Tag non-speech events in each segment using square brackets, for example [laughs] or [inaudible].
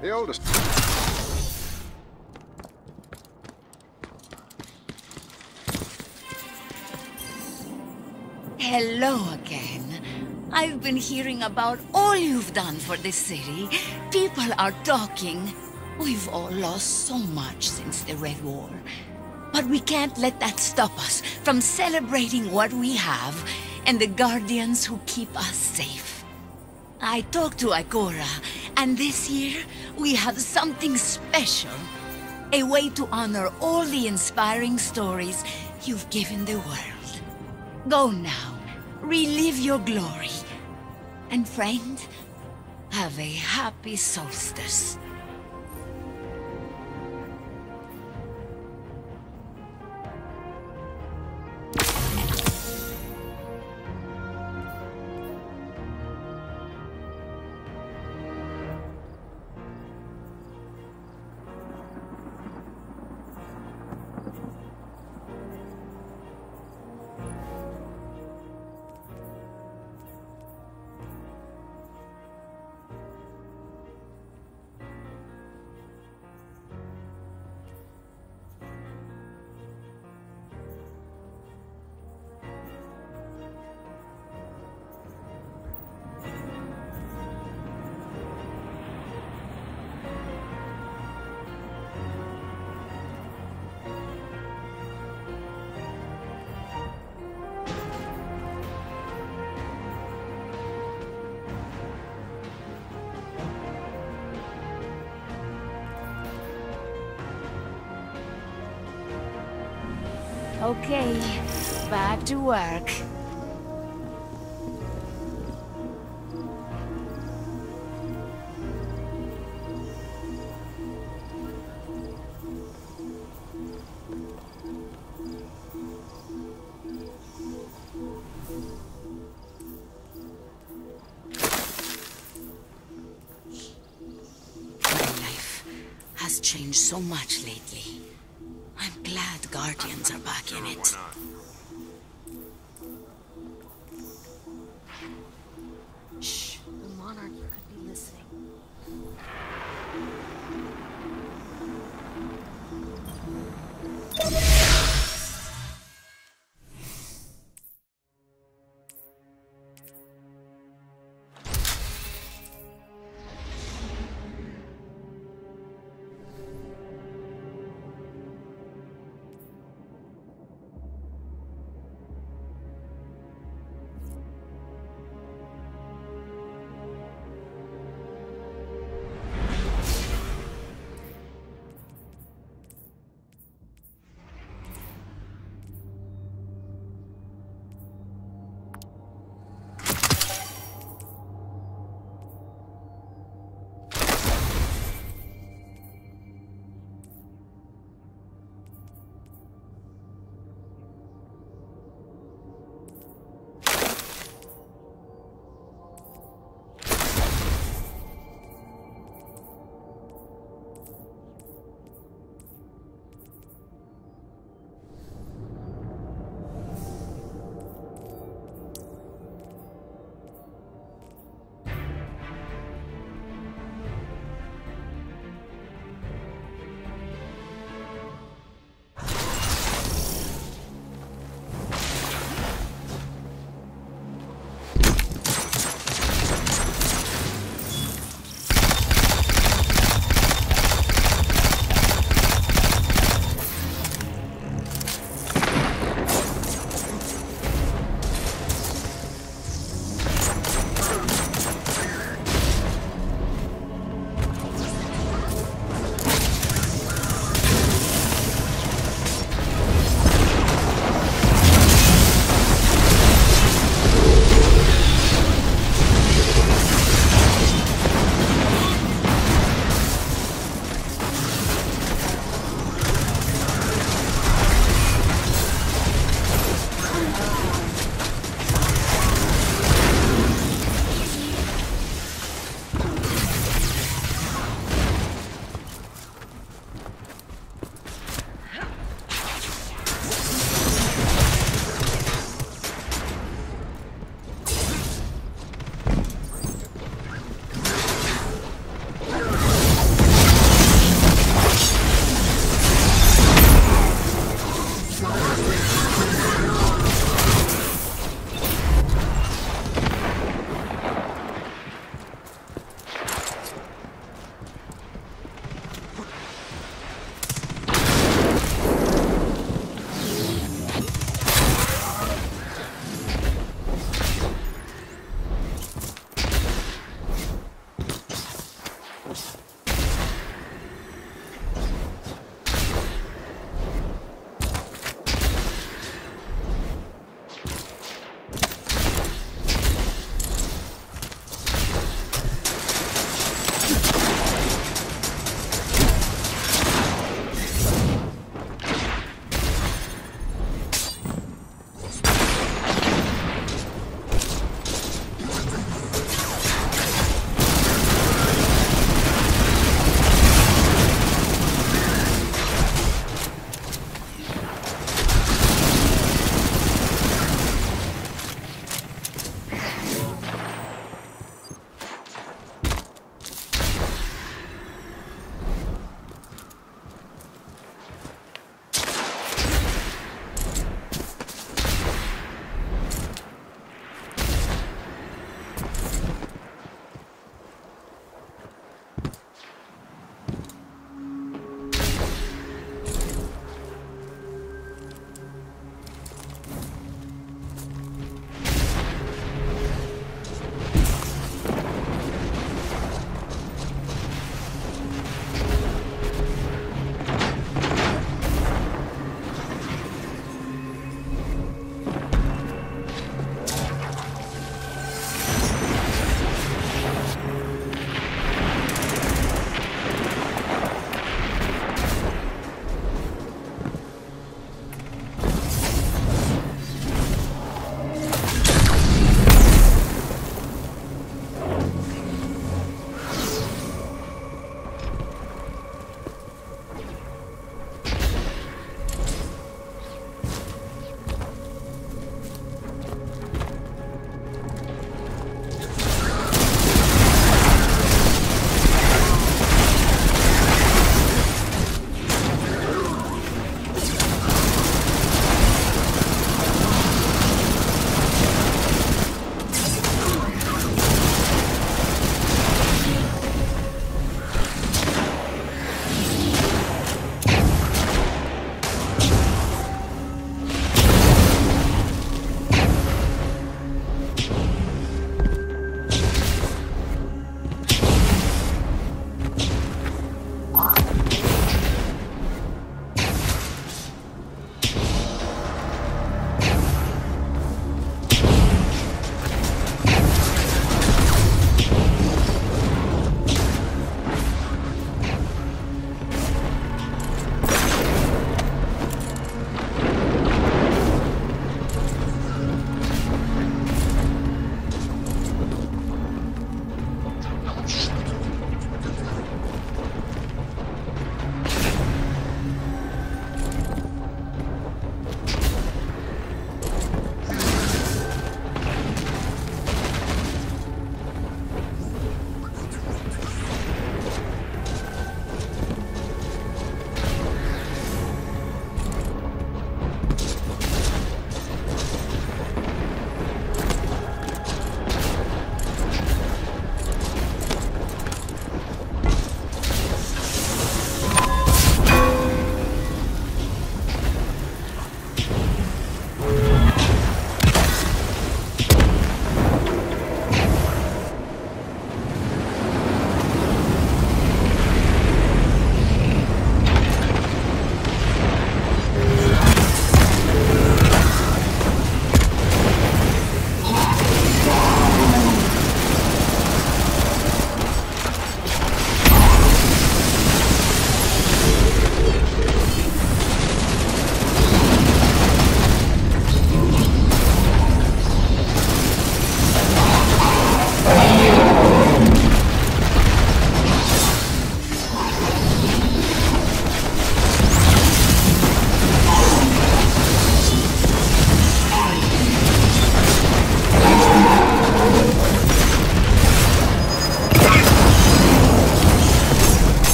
The oldest. Hello again. I've been hearing about all you've done for this city. People are talking. We've all lost so much since the Red War. But we can't let that stop us from celebrating what we have and the Guardians who keep us safe. I talked to Ikora, and this year we have something special. A way to honor all the inspiring stories you've given the world. Go now, relive your glory. And friend, have a happy solstice. To work. So much lately. I'm glad Guardians are back in it.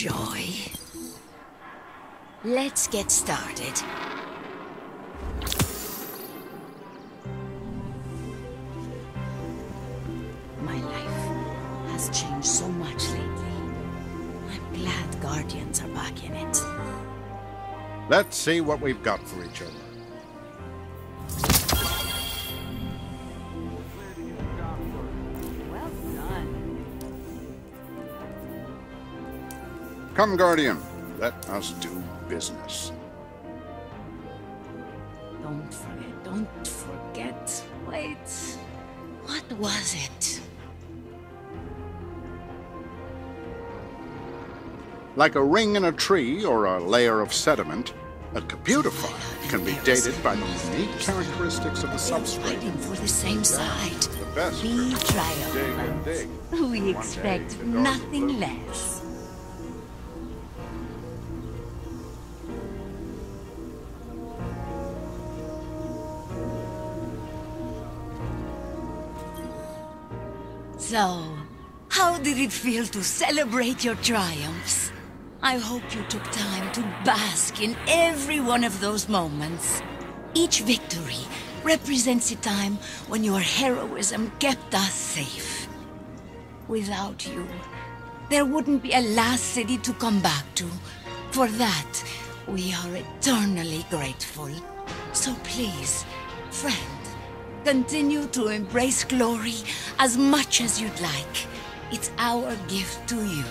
Joy. Let's get started. My life has changed so much lately. I'm glad Guardians are back in it. Let's see what we've got for each other. Come, Guardian. Let us do business. Don't forget, don't forget. Wait. What was it? Like a ring in a tree or a layer of sediment, a computer file can be dated by the unique characteristics of the substrate. fighting for the same side. The best criminals triumphant. We expect the doors will nothing less. So, how did it feel to celebrate your triumphs? I hope you took time to bask in every one of those moments. Each victory represents a time when your heroism kept us safe. Without you, there wouldn't be a last city to come back to. For that, we are eternally grateful. So please, friend, continue to embrace glory as much as you'd like. It's our gift to you.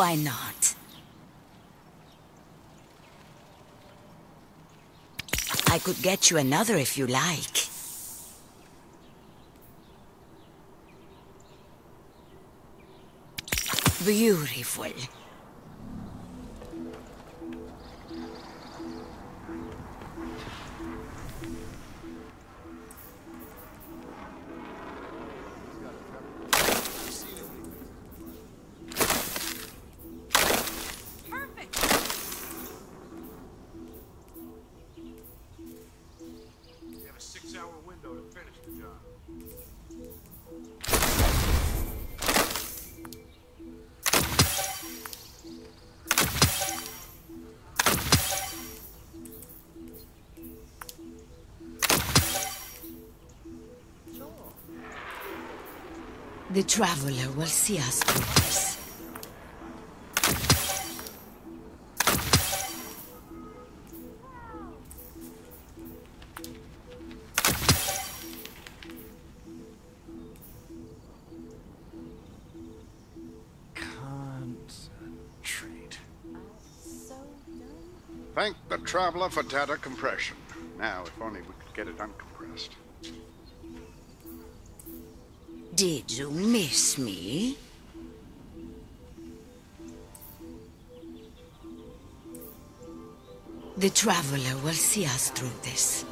Why not? I could get you another if you like. Beautiful. The Traveler will see us through this. Concentrate. Thank the Traveler for data compression. Now, if only we could get it uncompressed. Did you miss me? The Traveler will see us through this.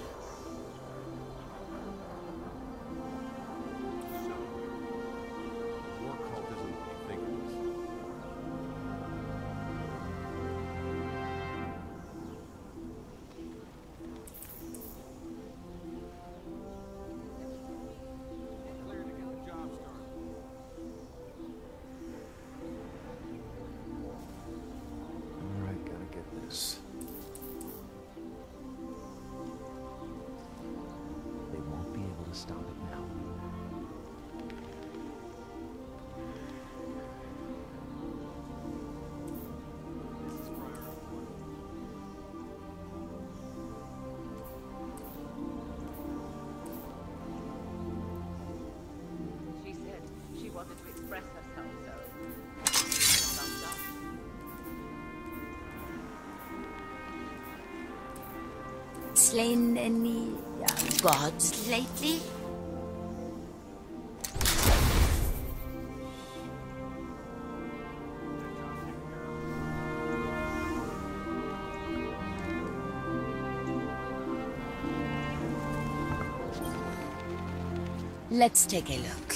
Any gods lately? Let's take a look.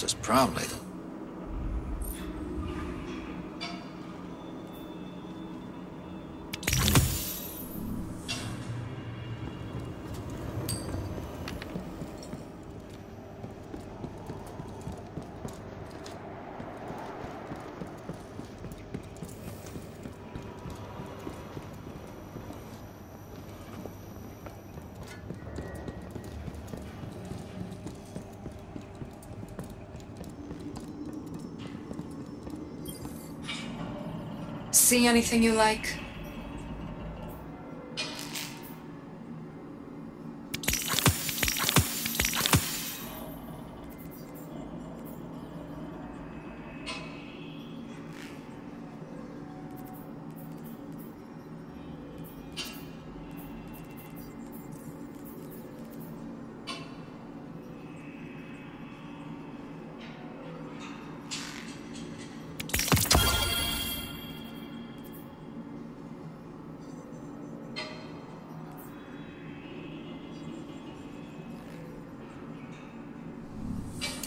This is probably. the... See anything you like?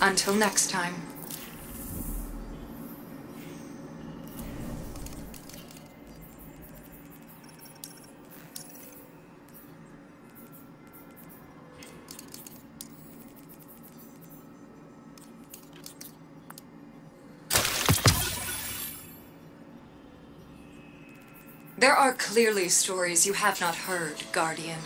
Until next time. There are clearly stories you have not heard, Guardian.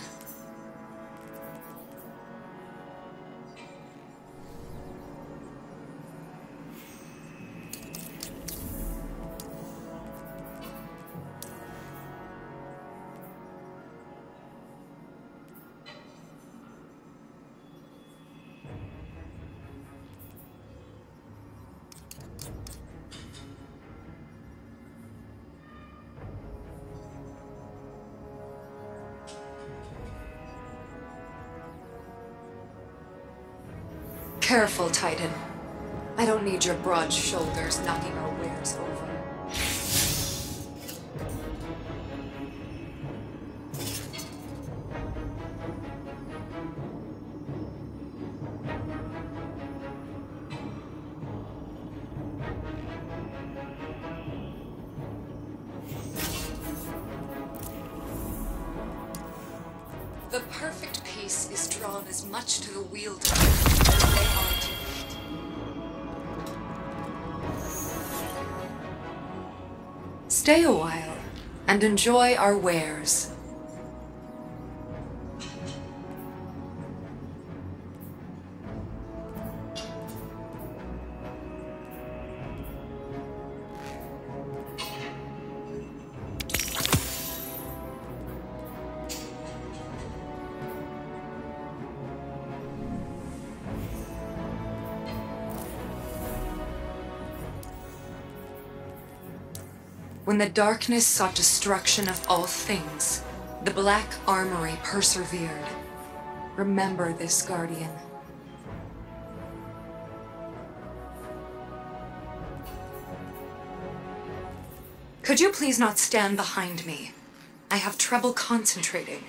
Titan. I don't need your broad shoulders knocking our and enjoy our wares. When the darkness sought destruction of all things, the Black Armory persevered. Remember this, Guardian. Could you please not stand behind me? I have trouble concentrating.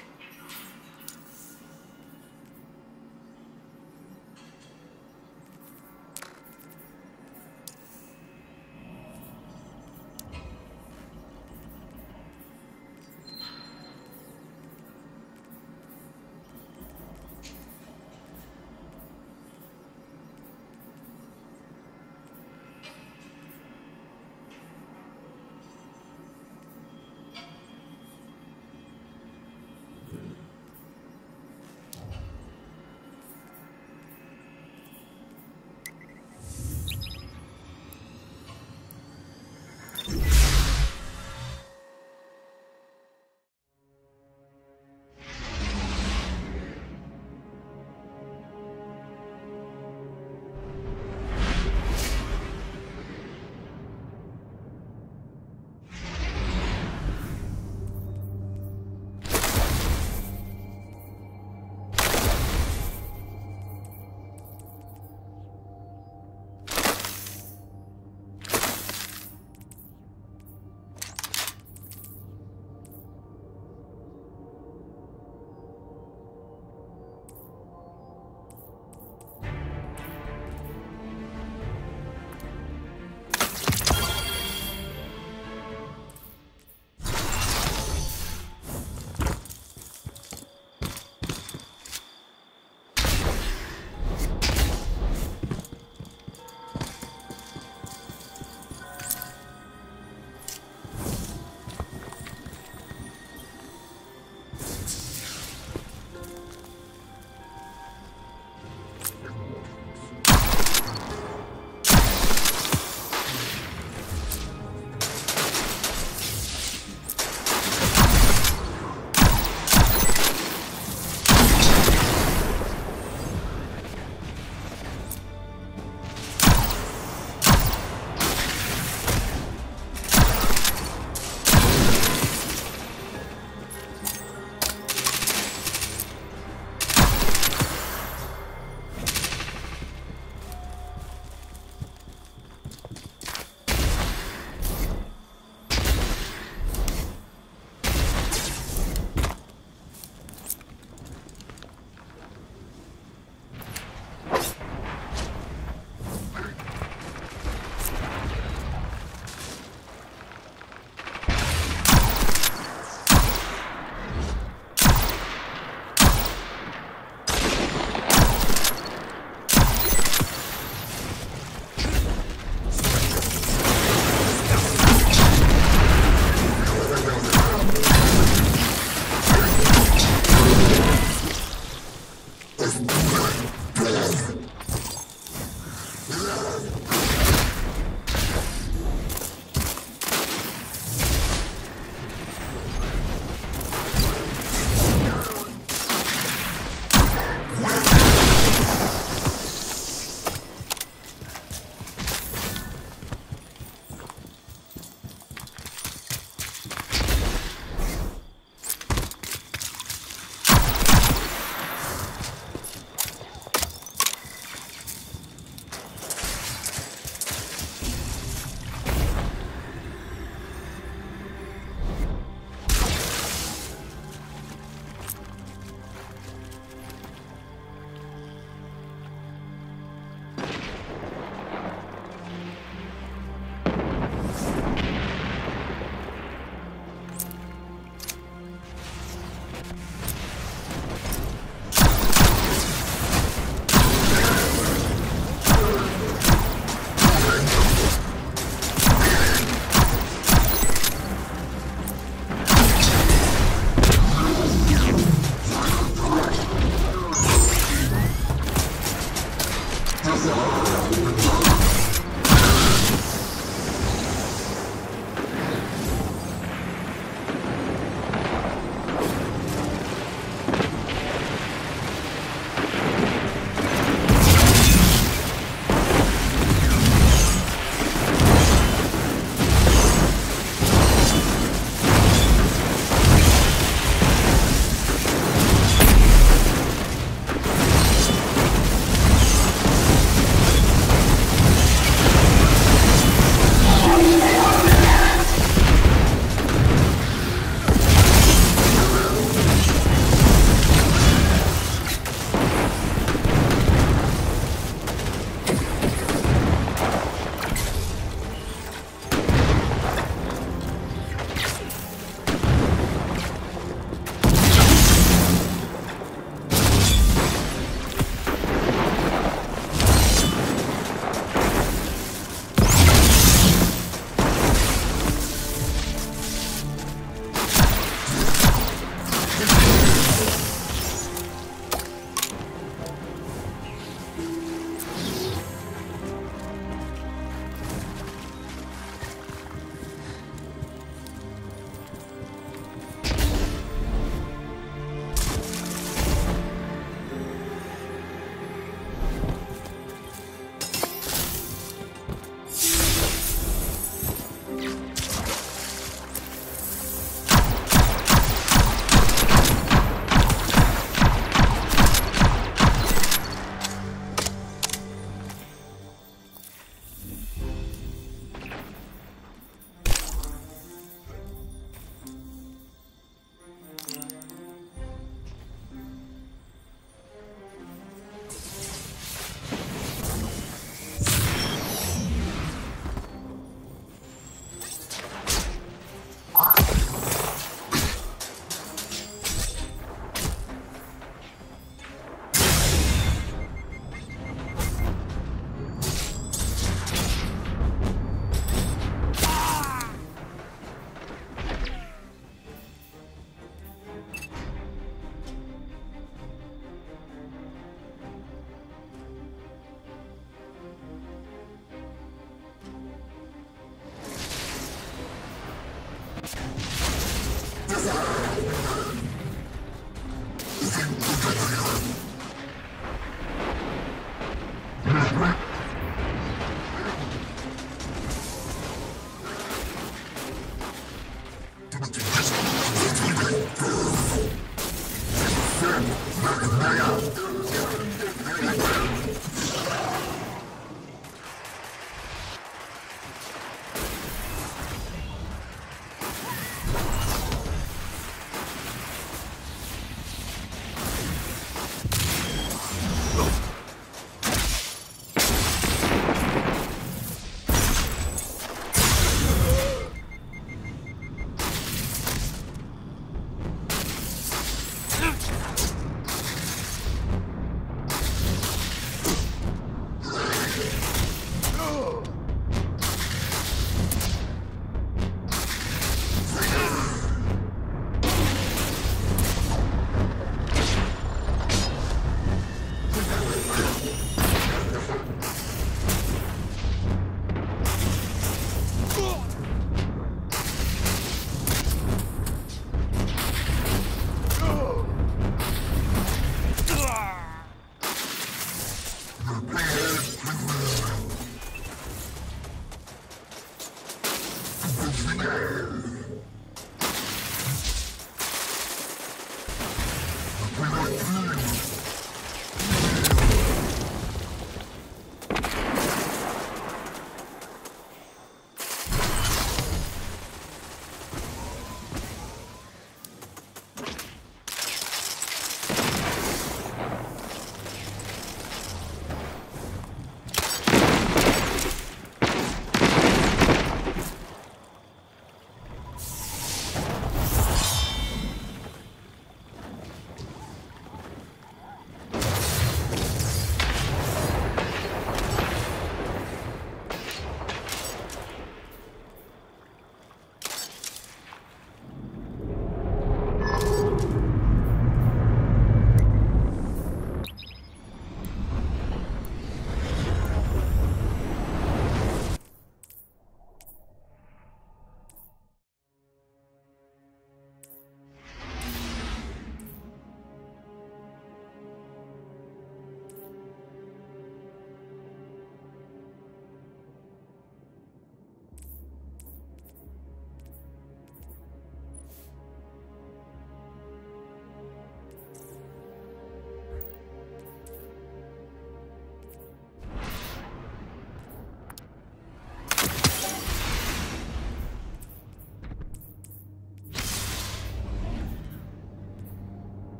Yes.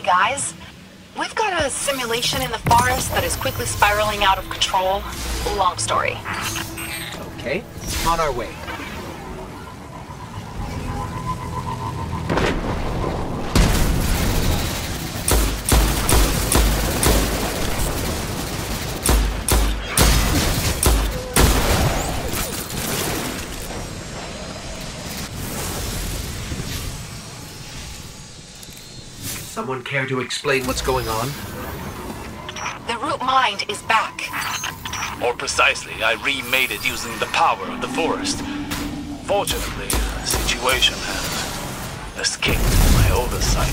Hey guys, we've got a simulation in the forest that is quickly spiraling out of control. Long story. Okay, on our way. Someone care to explain what's going on? The root mind is back. More precisely, I remade it using the power of the forest. Fortunately, the situation has escaped my oversight.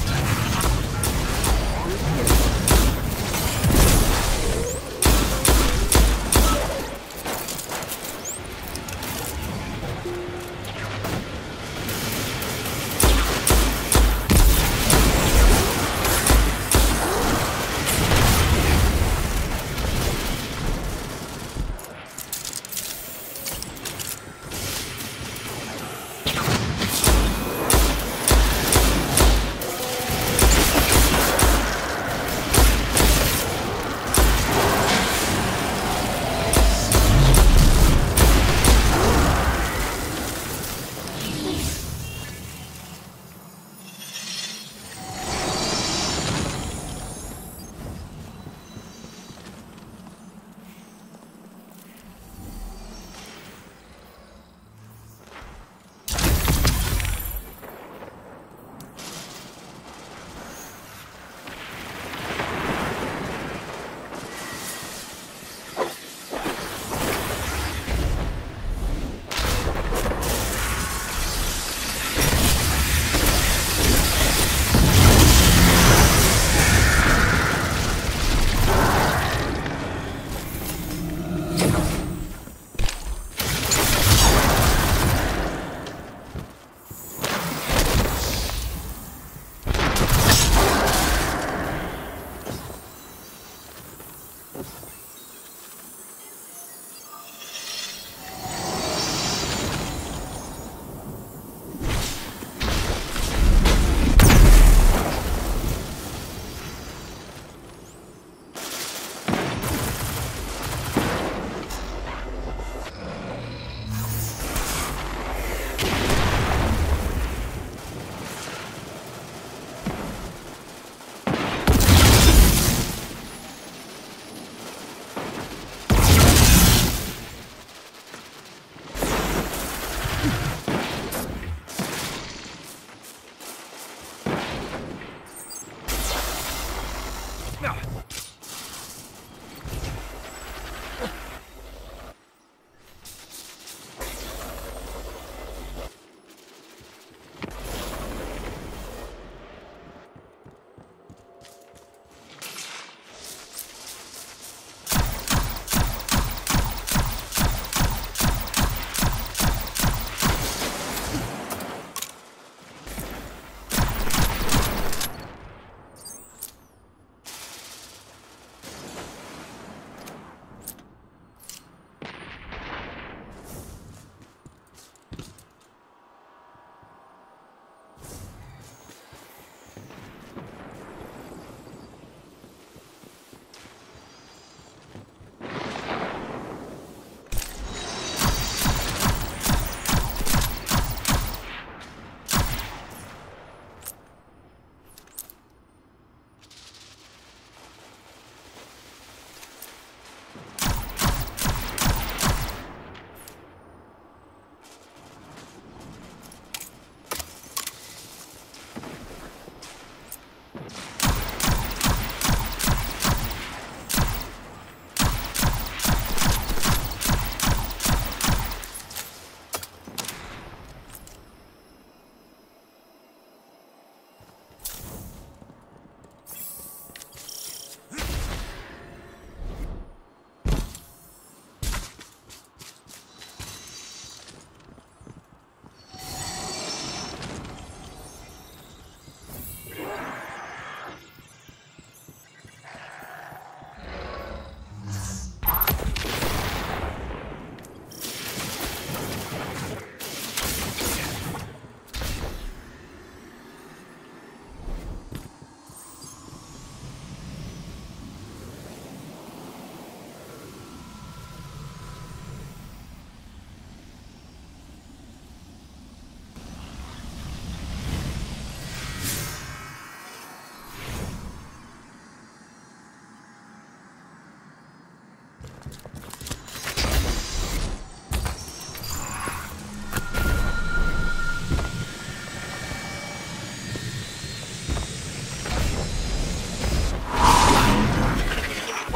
No.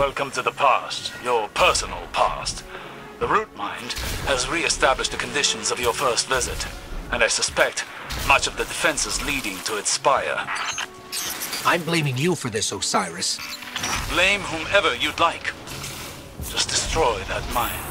Welcome to the past, your personal past. The root mind has re-established the conditions of your first visit, and I suspect much of the defenses leading to its spire. I'm blaming you for this, Osiris. Blame whomever you'd like. Just destroy that mine.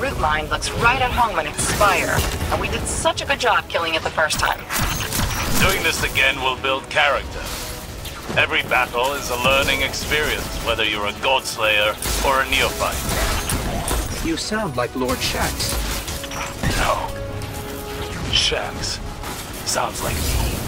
That root mind looks right at home in its spire, and we did such a good job killing it the first time. Doing this again will build character. Every battle is a learning experience, whether you're a Godslayer or a neophyte. You sound like Lord Shax. No. Shax. Sounds like me.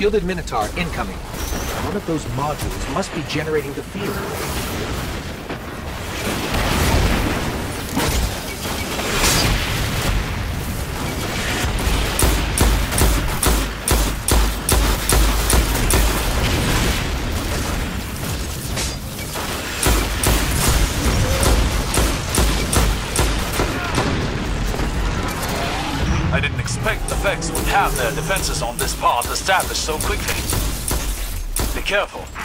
Shielded Minotaur incoming. One of those modules must be generating the field. Have their defenses on this path established so quickly. Be careful.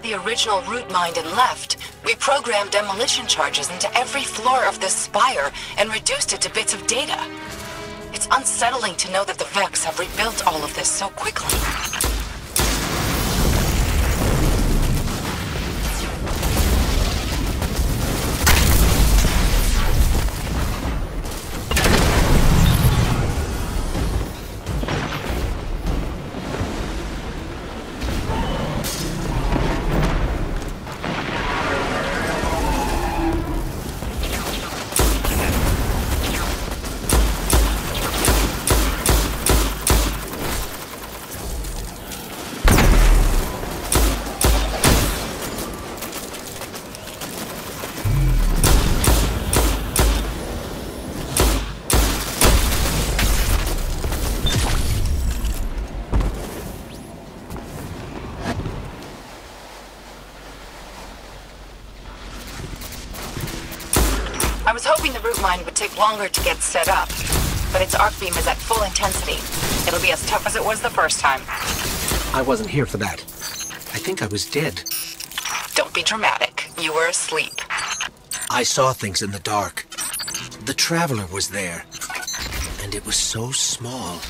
Destroyed the original root mind and left, we programmed demolition charges into every floor of this spire and reduced it to bits of data. It's unsettling to know that the Vex have rebuilt all of this so quickly. Was hoping the root mind would take longer to get set up, but its arc beam is at full intensity. It'll be as tough as it was the first time. I wasn't here for that. I think I was dead. Don't be dramatic. You were asleep. I saw things in the dark. The Traveler was there. And it was so small.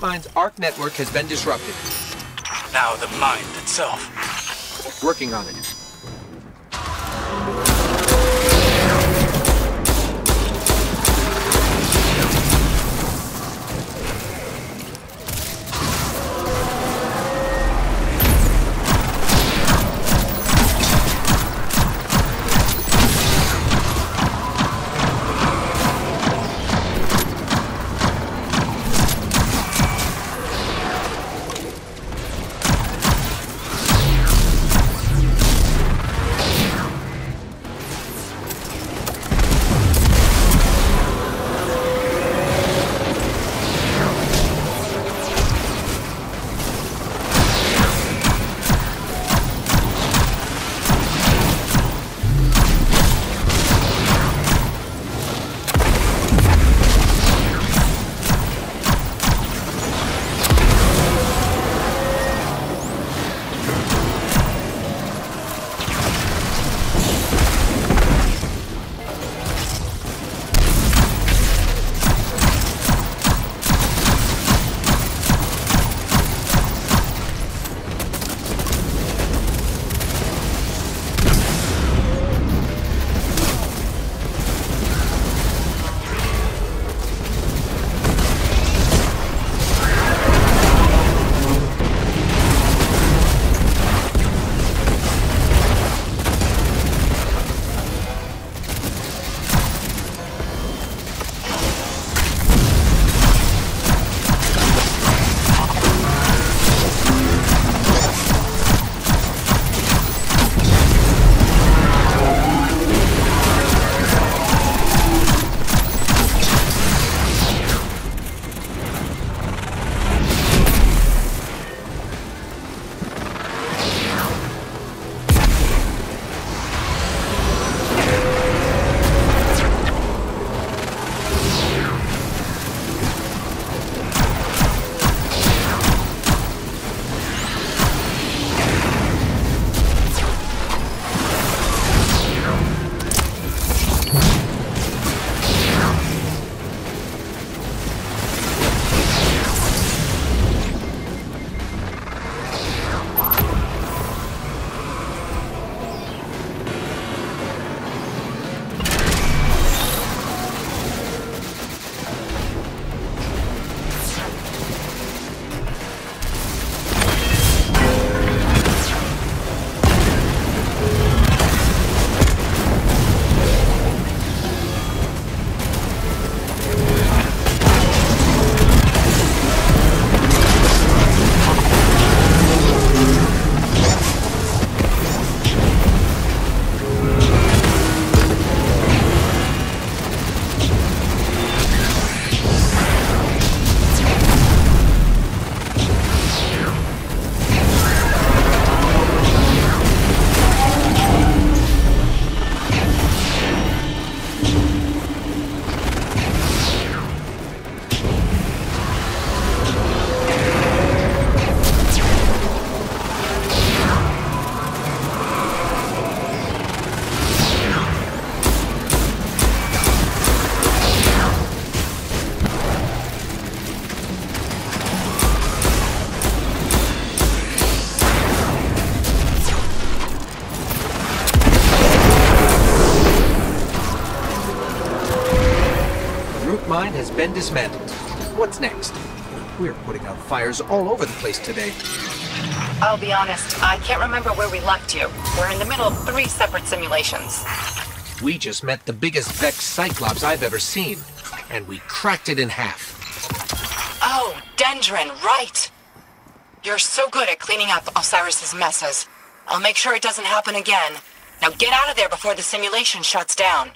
Mind's ARC network has been disrupted. Now the mind itself. Working on it. Been dismantled. What's next? We're putting out fires all over the place today. I'll be honest, I can't remember where we left you. We're in the middle of three separate simulations. We just met the biggest Vex Cyclops I've ever seen, and we cracked it in half. Oh, Dendron, right! You're so good at cleaning up Osiris's messes. I'll make sure it doesn't happen again. Now get out of there before the simulation shuts down.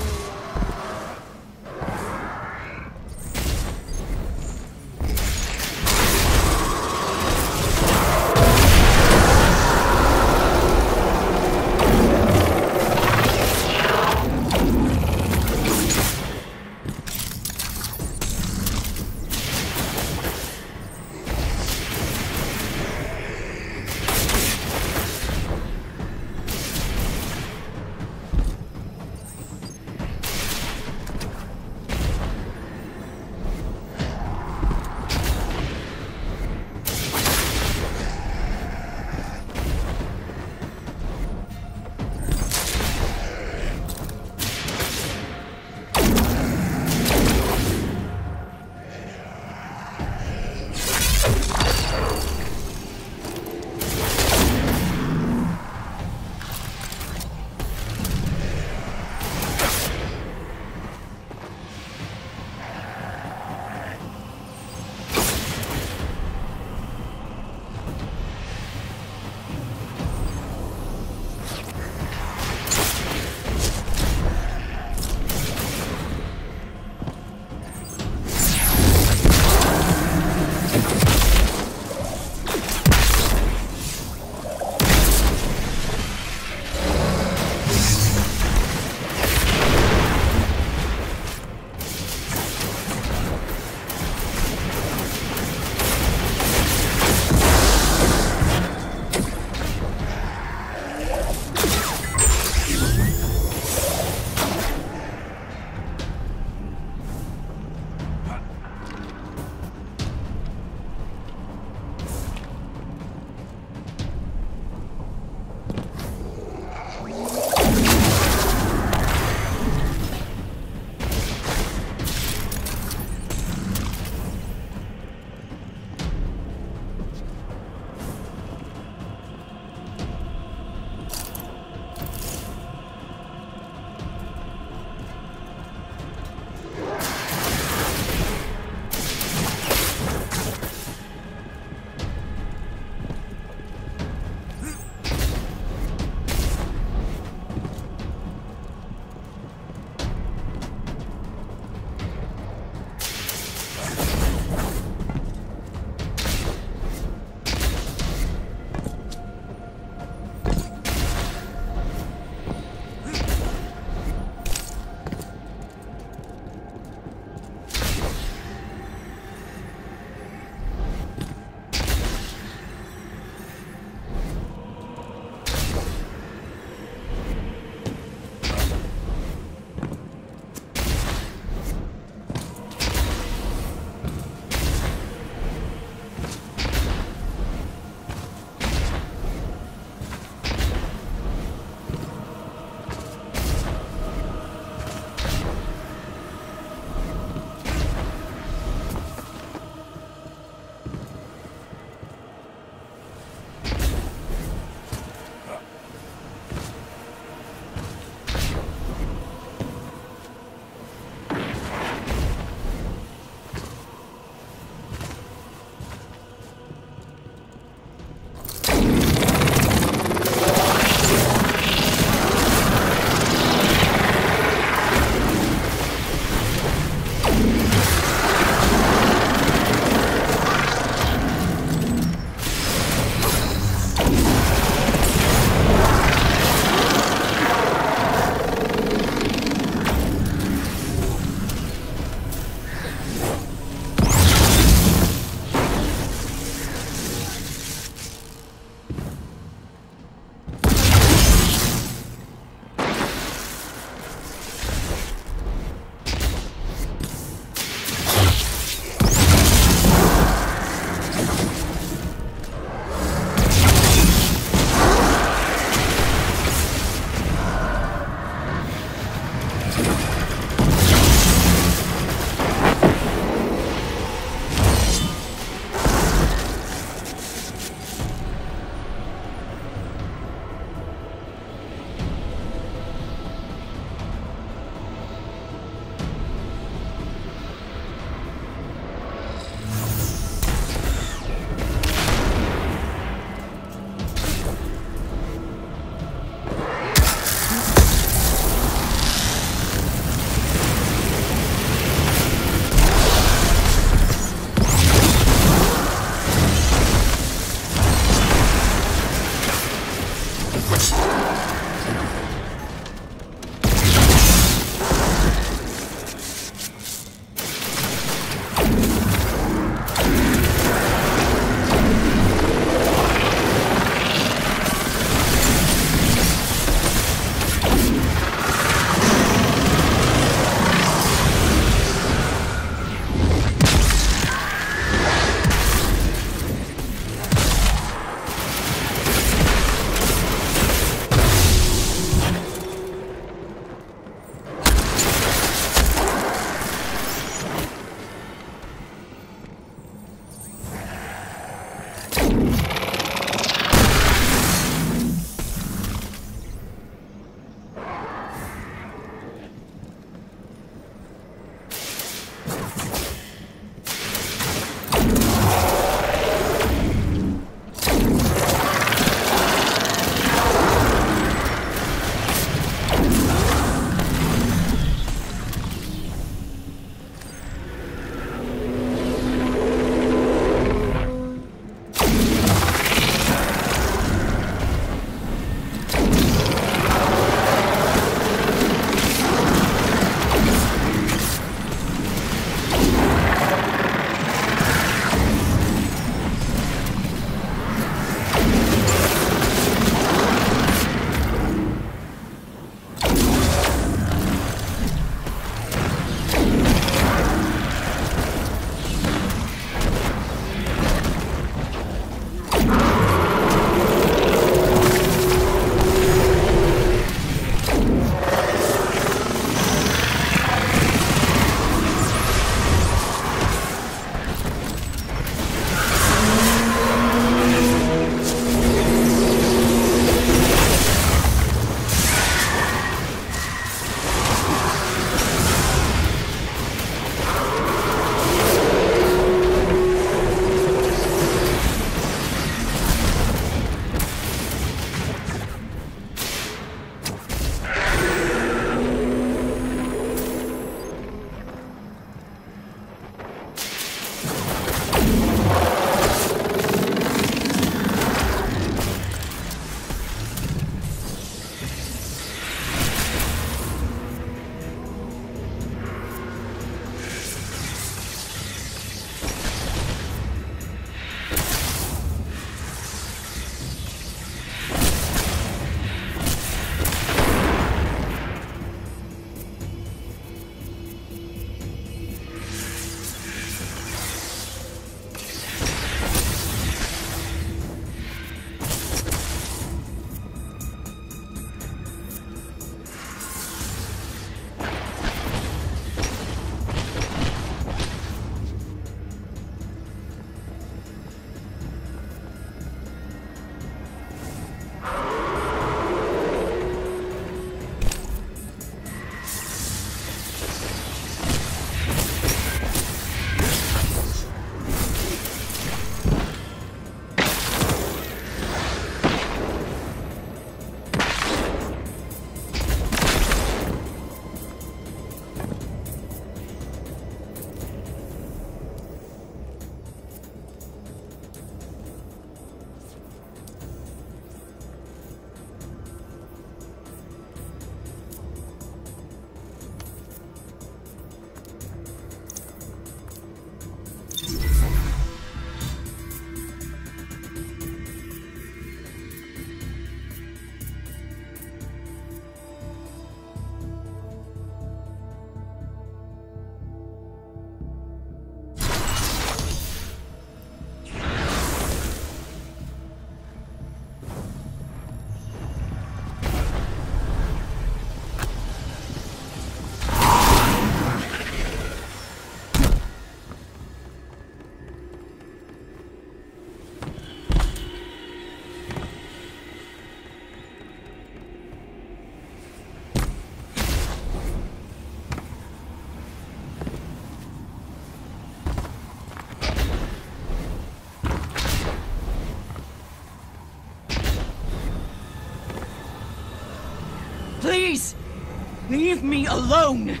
Leave me alone!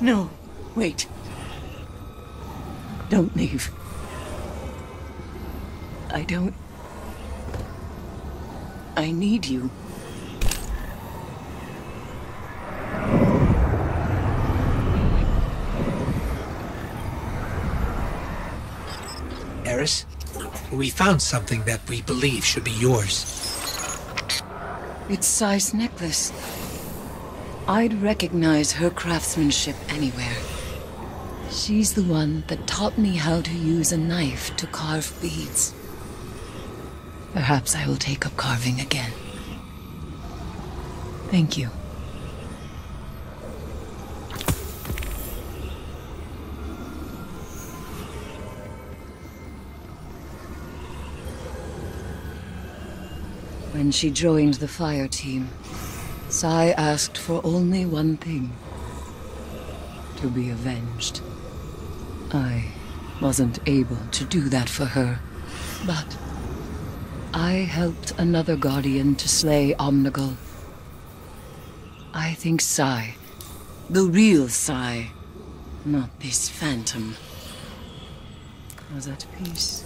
No, wait. Don't leave. I don't... I need you. Eris, we found something that we believe should be yours. It's Sai's necklace. I'd recognize her craftsmanship anywhere. She's the one that taught me how to use a knife to carve beads. Perhaps I will take up carving again. Thank you. When she joined the fire team, Sai asked for only one thing. To be avenged. I wasn't able to do that for her, but I helped another Guardian to slay Omnigul. I think Sai, the real Sai, not this phantom, was at peace.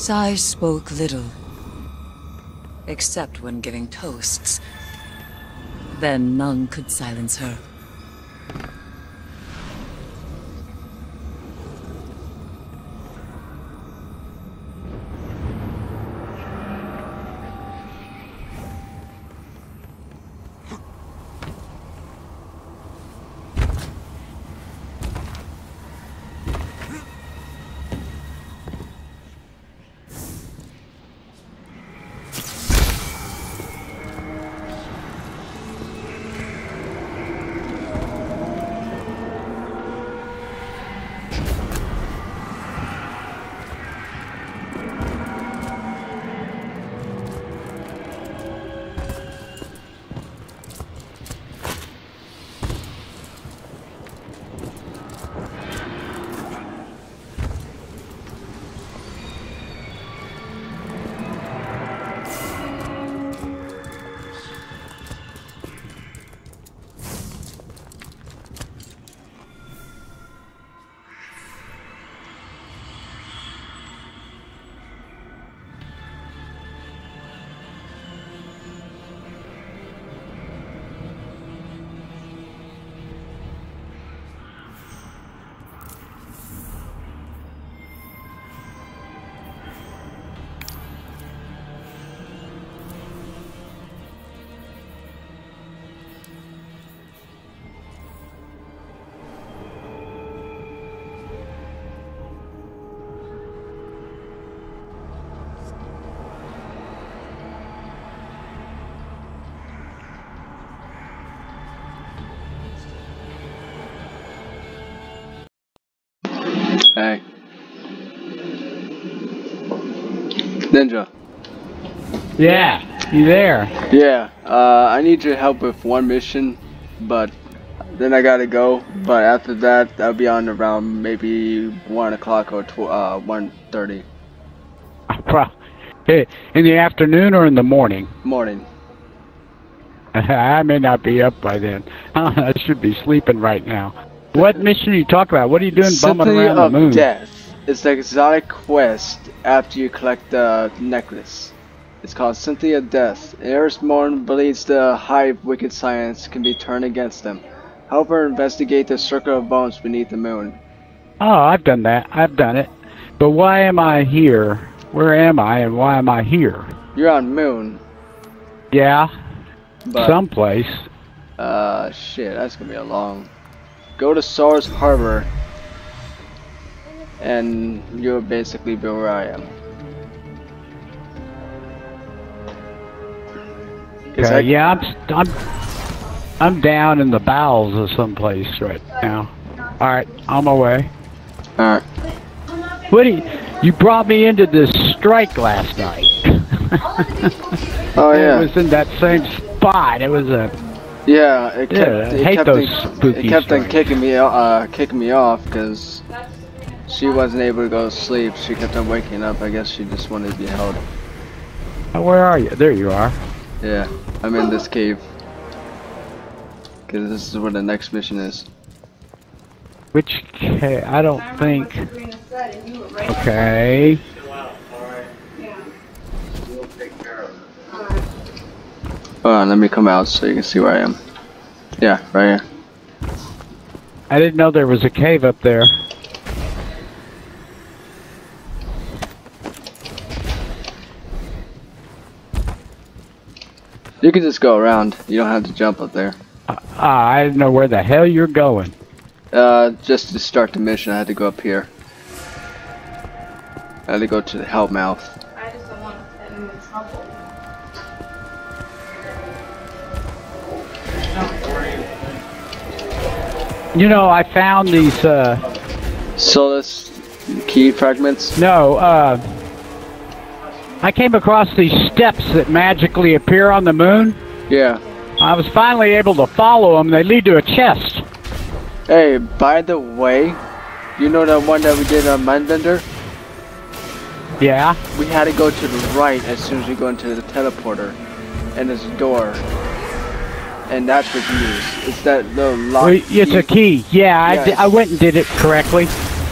Sai spoke little, except when giving toasts. Then none could silence her. Ninja. Yeah, you there? Yeah, uh, I need your help with one mission, but then I gotta go. But after that, I'll be on around maybe 1 o'clock or tw- uh, 1.30 Pro- Hey, in the afternoon or in the morning? morning. [laughs] I may not be up by then. [laughs] I should be sleeping right now. What mission are you talking about? What are you doing bumming around of the moon? Death. It's the exotic quest after you collect the necklace. It's called Cynthia Death. Eris Erismorn believes the Hive wicked science can be turned against them. Help her investigate the circle of bones beneath the moon. Oh, I've done that. I've done it. But why am I here? Where am I and why am I here? You're on moon. Yeah, But, someplace. Uh, shit, that's gonna be a long. Go to Sorrow's Harbor, and you'll basically be where I am. Okay, that- yeah, I'm, I'm, I'm down in the bowels of someplace right now. All right, on my way. All right. What do you, you brought me into this strike last night. [laughs] Oh yeah. It was in that same spot. It was a Yeah, it kept, Yeah, I it kept on, it kept on kicking me uh kicking me off because she wasn't able to go to sleep. She kept on waking up. I guess she just wanted to be held. Where are you? There you are. Yeah, I'm in this cave. Cause this is where the next mission is. Which ca- I don't think. Okay. Hold on, let me come out so you can see where I am. Yeah, right here. I didn't know there was a cave up there. You can just go around. You don't have to jump up there. Ah, I didn't know where the hell you're going. Uh, just to start the mission, I had to go up here. I had to go to the hell mouth. I just don't want to get in trouble. You know, I found these. uh Solus key fragments. No, uh, I came across these steps that magically appear on the moon. Yeah. I was finally able to follow them. They lead to a chest. Hey, by the way, you know that one that we did on Mindbender? Yeah. We had to go to the right as soon as we go into the teleporter. And there's a door. And that's what you use. It's that little lock. Well, it's a key. Yeah, I, Yeah, di- I went and did it correctly.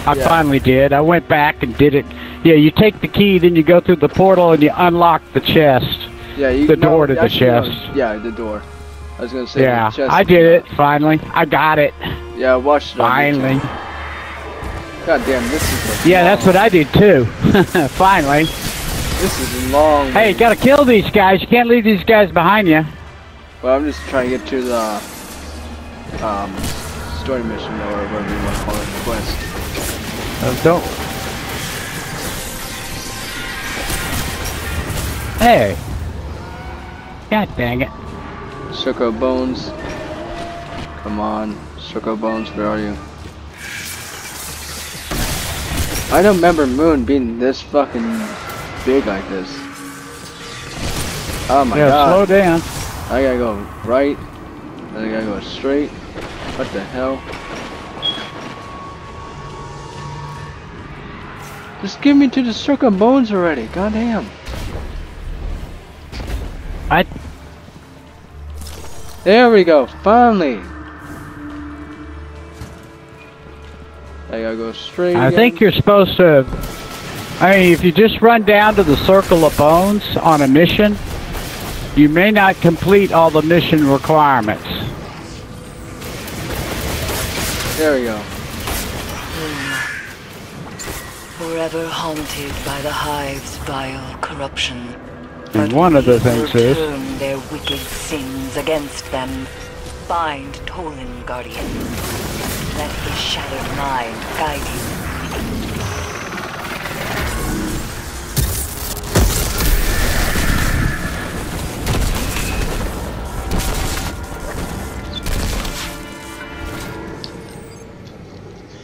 I Yeah. finally did. I went back and did it. Yeah, you take the key, then you go through the portal and you unlock the chest. Yeah, you the no, door to the actually, no, chest. yeah, the door. I was gonna say. the Yeah, chest I did it finally. I got it. Yeah, watch it. Finally. God damn, this is a Yeah, that's what I did too. [laughs] finally. This is long. Hey, you gotta kill these guys. You can't leave these guys behind you. Well, I'm just trying to get to the um story mission or whatever you want to call it, quest. Uh, don't. Hey. God dang it. Of Bones. Come on, of Bones, where are you? I don't remember Moon being this fucking big like this. Oh my yeah, god. slow down. I gotta go right. Then I gotta go straight. What the hell? Just give me to the Circle Bones already. Goddamn. I. There we go. Finally. I gotta go straight. I again. think you're supposed to. I mean, if you just run down to the Circle of Bones on a mission, you may not complete all the mission requirements. There we go. Hmm. Forever haunted by the Hive's vile corruption. And one of the things is. Their wicked sins against them. Find Toland Guardian. Let his shattered mind guide you.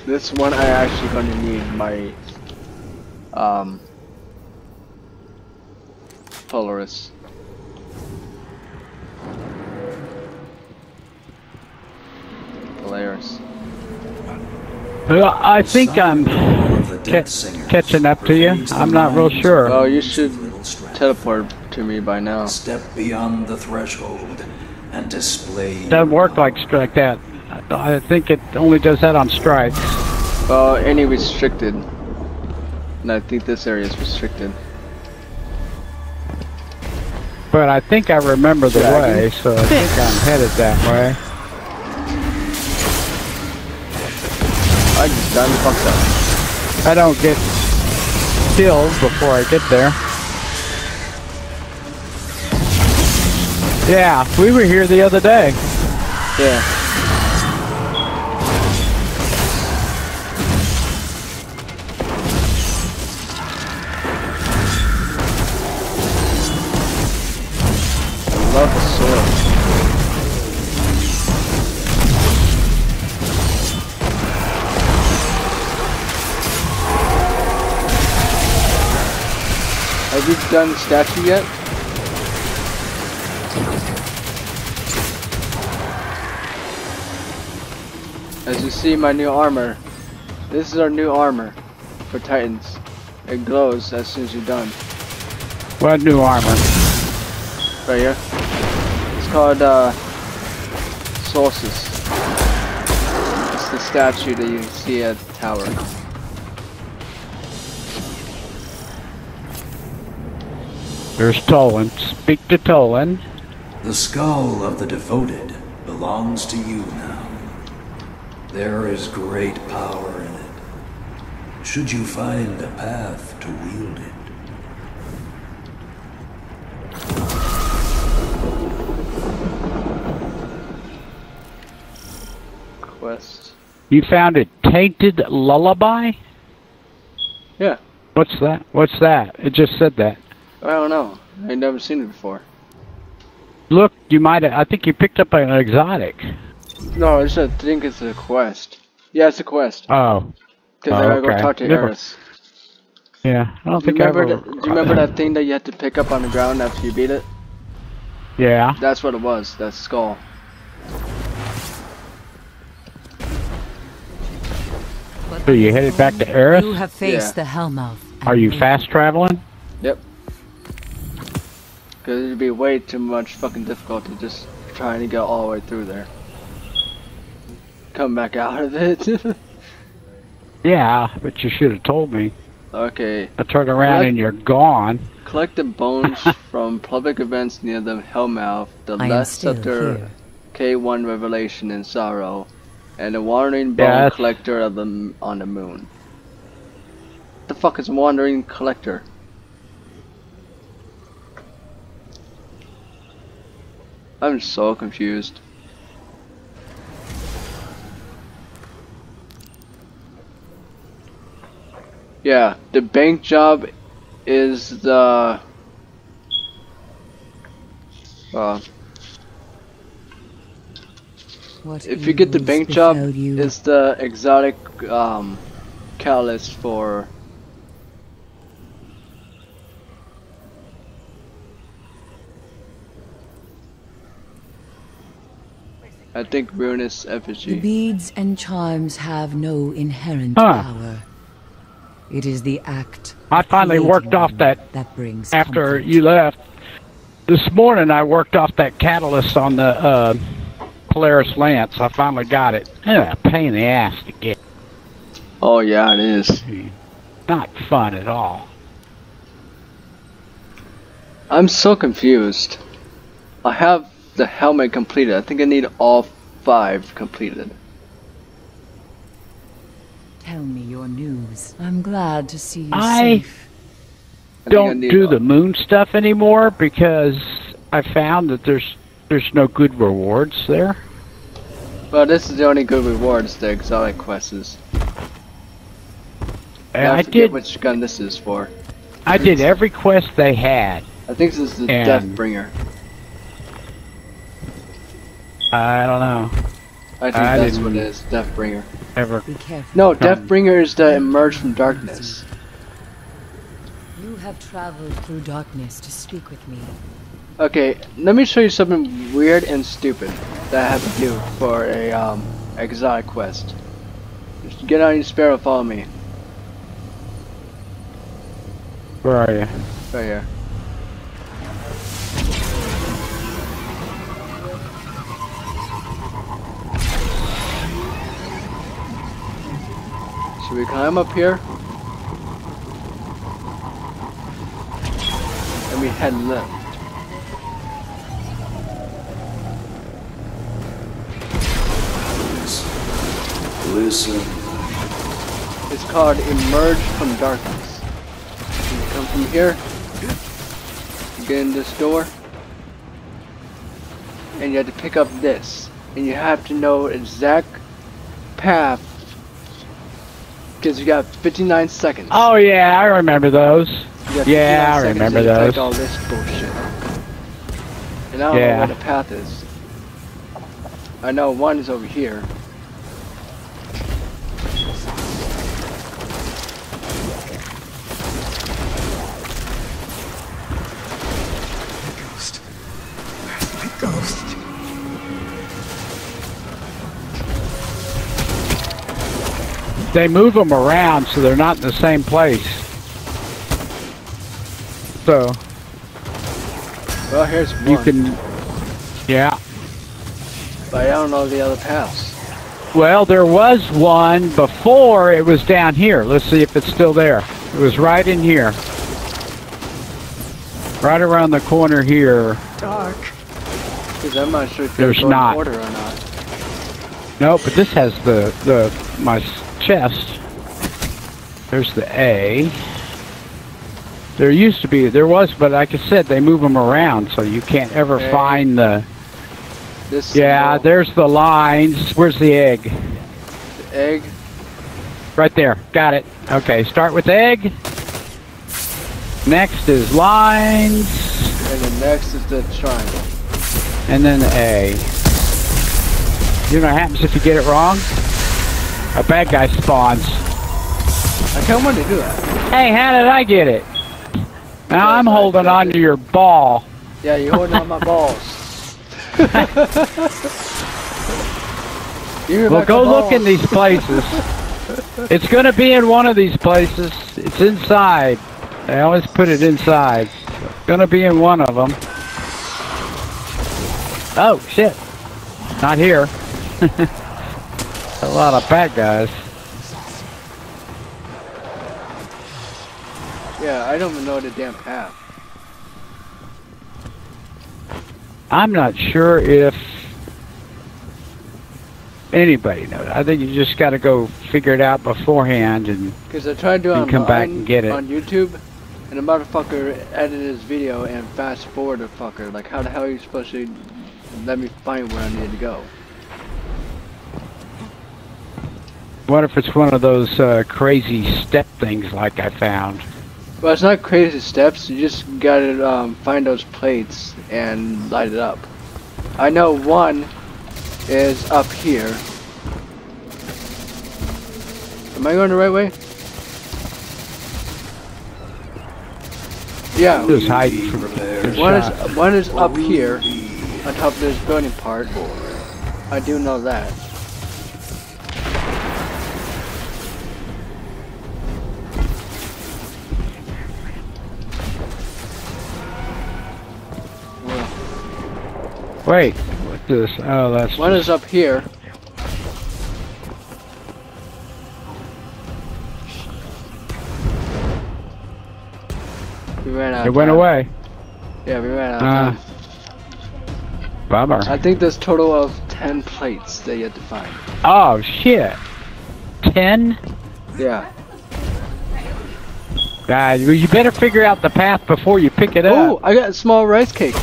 This This one I actually gonna need my um Polaris. Polaris. Well, I think I'm ca- catching up to you. I'm not real sure. Oh, you should teleport to me by now. Step beyond the threshold and display. Doesn't work like like that. I think it only does that on strikes. Well, any restricted. And I think this area is restricted. But I think I remember the Dragon. way, so I think I'm headed that way. I just done fucked up. I don't get killed before I get there. Yeah, we were here the other day. Yeah. Have you done the statue yet? As you see my new armor. This is our new armor for Titans. It glows as soon as you're done. What new armor? Right here. It's called uh Solstice. It's the statue that you see at the tower. There's Toland. Speak to Toland. The skull of the devoted belongs to you now. There is great power in it. Should you find a path to wield it. Quest. You found a tainted lullaby? Yeah. What's that? What's that? It just said that. I don't know. I've never seen it before. Look, you might have, I think you picked up an exotic. No, I just think it's a quest. Yeah, it's a quest. Oh. Because Oh, I gotta go oh, talk to Never- Eris. Yeah, I don't Do think I remember ever. that, do you remember that thing that you had to pick up on the ground after you beat it? Yeah. That's what it was, that skull. So you headed back to Eris? You have faced Yeah. the Hellmouth. Are you fast traveling? Yep. Because it'd be way too much fucking difficult to just trying to get all the way through there. Come back [laughs] out of it. [laughs] Yeah, but you should have told me. okay. I turn around What? and you're gone. Collect the bones [laughs] from public events near the Hellmouth, the I Last still Scepter, here. K1 Revelation in Sorrow, and the Wandering Bone Yeah, Collector of the on the Moon. What the fuck is Wandering Collector? I'm so confused. Yeah, the bank job is the uh, What if you get the bank job, you? it's the exotic um, catalyst for I think ruinous The beads and charms have no inherent Huh. power. It is the act I finally worked off that that brings after you left. This morning I worked off that catalyst on the uh, Polaris Lance. I finally got it. Yeah, pain in the ass to get. Oh yeah, it is. Not fun at all. I'm so confused. I have the helmet completed. I think I need all five completed. Tell me your news. I'm glad to see you I safe. I think I don't need do all- the moon stuff anymore because I found that there's there's no good rewards there. Well, this is the only good rewards the exotic quests. And I I forget did which gun this is for. I did every quest they had. I think this is the Deathbringer. I don't know. I think I that's what it didn't- is. Deathbringer. Ever. Be careful. No, Come. Deathbringer is the emerge from darkness. You have traveled through darkness to speak with me. Okay, let me show you something weird and stupid that I have to do for a um exotic quest. Just get on your sparrow, follow me. Where are you? Right here. Should we climb up here? And we head left. Listen. It's called Emerge from Darkness. You come from here, you get in this door, and you have to pick up this. And you have to know exact path, because you got 59 seconds. Oh yeah, I remember those. Yeah, I remember those. All this bullshit. And I don't know Yeah. where the path is. I know one is over here. They move them around so they're not in the same place. So Well, here's one. you can, yeah. But I don't know the other paths. Well, there was one before. It was down here. Let's see if it's still there. It was right in here. Right around the corner here. Dark. Because I'm not sure if they're There's going not. in order or not. No, but this has the the my s- chest. There's the A. There used to be, there was, but like I said, they move them around, so you can't ever find the. This Yeah, there's the lines. Where's the egg? the egg. Right there. Got it. Okay, start with egg. Next is lines, And the next is the triangle. and then the A. You know what happens if you get it wrong? A bad guy spawns. I kind him want to do that. Hey, how did I get it? Now I'm holding on to your ball. Yeah, you're holding on my balls. [laughs] You Well, go look in these places. [laughs] It's going to be in one of these places. It's inside. They always put it inside. It's going to be in one of them. Oh, shit. Not here. [laughs] A lot of bad guys. Yeah, I don't even know the damn path. I'm not sure if anybody knows. I think you just got to go figure it out beforehand and Because I tried to And come back and get it. on YouTube, and the motherfucker edited his video and fast forward the fucker. Like, how the hell are you supposed to let me find where I need to go? What if it's one of those uh, crazy step things like I found? Well, it's not crazy steps. You just gotta um, find those plates and light it up. I know one is up here. Am I going the right way? Yeah. Just hiding from Prepare. One shot. is one is up here on top of this building part. I do know that. Wait, what's this? Oh, that's One is up here. We ran out. it went time. away. Yeah, we ran out of Uh, time. bummer. I think there's total of 10 plates that you have to find. Oh shit. Ten? Yeah. God, well, you better figure out the path before you pick it Oh, up. Oh, I got a small rice cake.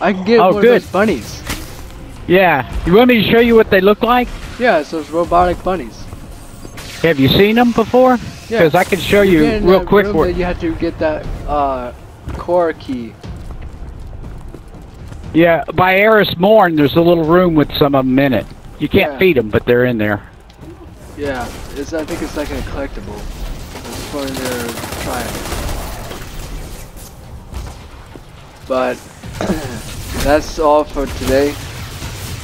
I can get Oh, one of good. those bunnies. Yeah. You want me to show you what they look like? Yeah, it's those robotic bunnies. Have you seen them before? Yeah. Because I can show you in real quick. room, Where, you have to get that uh, core key. yeah, by Eris Morn, there's a little room with some of them in it. You can't Yeah. feed them, but they're in there. Yeah, it's. I think it's like a collectible. It's for their trying. But [clears throat] that's all for today.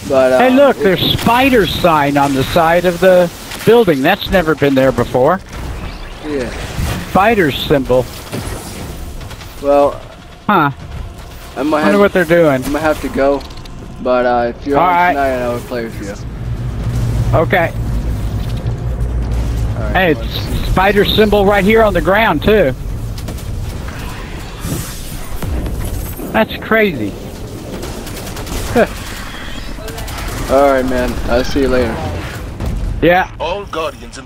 But uh, hey, look, there's spider sign on the side of the building. That's never been there before. Yeah. Spider symbol. Well, Huh. I might Wonder have, what they're doing. I might have to go. But uh, if you're All on right. tonight, I will play with you. Okay. Hey, it's spider symbol right here on the ground too. That's crazy. All right, man. I'll see you later. Yeah. All Guardians in